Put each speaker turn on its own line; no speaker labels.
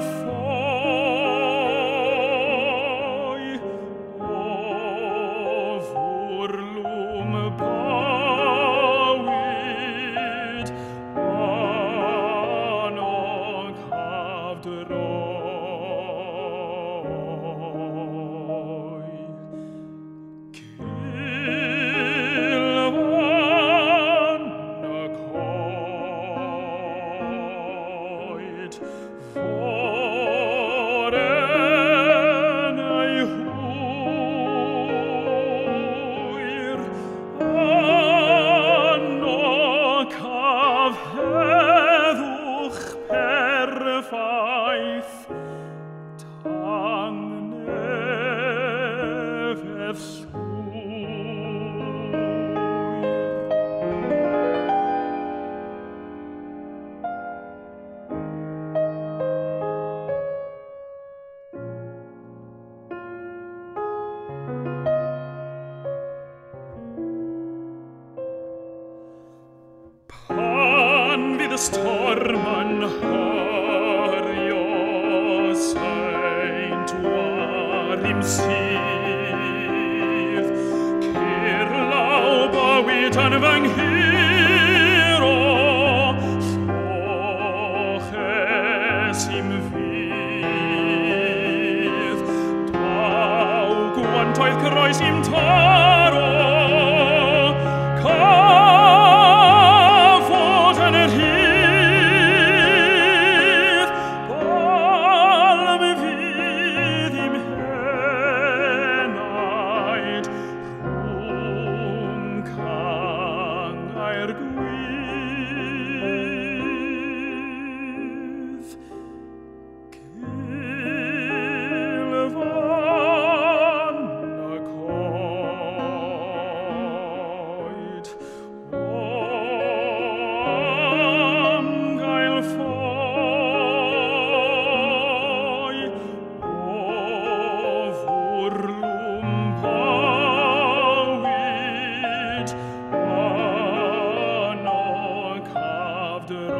fall. stormen har jag sent varim siv wit vitan vang hero es im Wiv tau guan toil kreuz im tau de